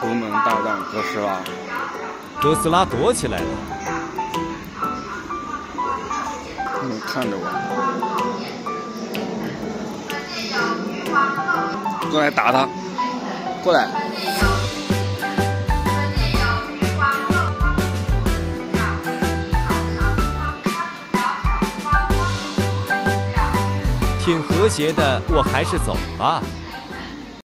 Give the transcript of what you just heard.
独门大战哥斯拉。哥斯拉躲起来了。你看着我。过来打他！过来！挺和谐的，我还是走吧。